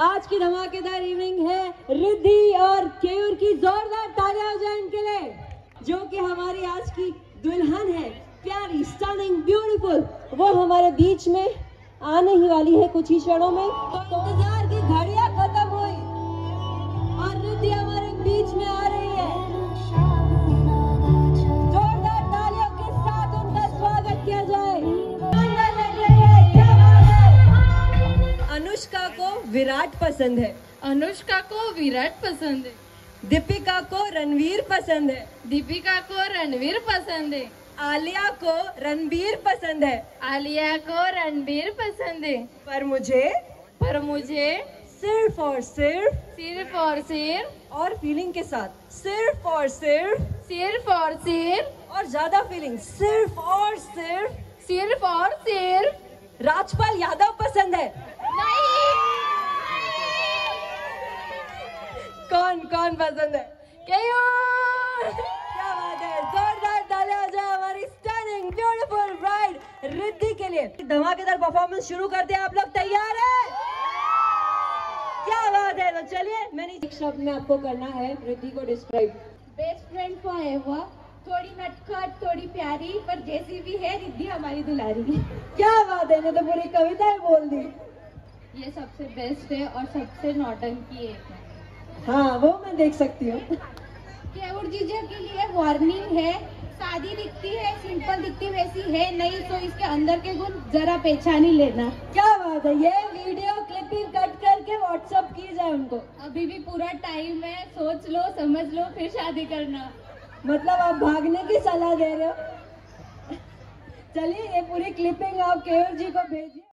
आज की धमाकेदार इवनिंग है रिद्धि और केयूर की जोरदार तालियाँ हो इनके लिए, जो कि हमारी आज की दुल्हन है। प्यारी स्टनिंग ब्यूटीफुल वो हमारे बीच में आने ही वाली है कुछ ही क्षणों में। तो को विराट पसंद है। अनुष्का को विराट पसंद है। दीपिका को रणवीर पसंद है। दीपिका को रणवीर पसंद है। आलिया को रणबीर पसंद है। आलिया को रणबीर पसंद है। पर मुझे पर मुझे सिर्फ़ और सिर्फ़ सिर्फ़ और सिर्फ़ और फीलिंग के साथ। सिर्फ़ और सिर्फ़ सिर्फ़ और सिर्फ़ और ज़्यादा फीलिंग सिर्फ़ और सिर्फ़ सिर्फ़ और सिर्फ़ राजपाल यादव पसंद है। कौन कौन पसंद है? क्या बात है? जोरदार तालियाँ हो जाए हमारी स्टनिंग ब्यूटीफुल ब्राइड रिद्धि के लिए। धमाकेदार परफॉर्मेंस शुरू करते हैं आप लोग तैयार हैं? क्या बात है? तो चलिए मैंने एक शब्द में आपको करना है रिद्धि को डिस्क्राइब बेस्ट फ्रेंड फॉर थोड़ी नटखट थोड़ी प्यारी पर जैसी भी है रिद्धि हमारी दुलारी। क्या बात है? ने तो पूरी कविता ही बोल दी। ये सबसे बेस्ट है और सबसे नौटंकी एक है। हाँ वो मैं देख सकती हूँ। केवट जीजा के लिए वार्निंग है? शादी दिखती है सिंपल दिखती वैसी है नहीं तो इसके अंदर के गुण जरा पहचान ही लेना। क्या बात है ये वीडियो क्लिपिंग कट करके व्हाट्सअप की जाए उनको। अभी भी पूरा टाइम है सोच लो समझ लो फिर शादी करना। मतलब आप भागने की सलाह दे रहे हो? चलिए ये पूरी क्लिपिंग आप केवल जी को भेजिए।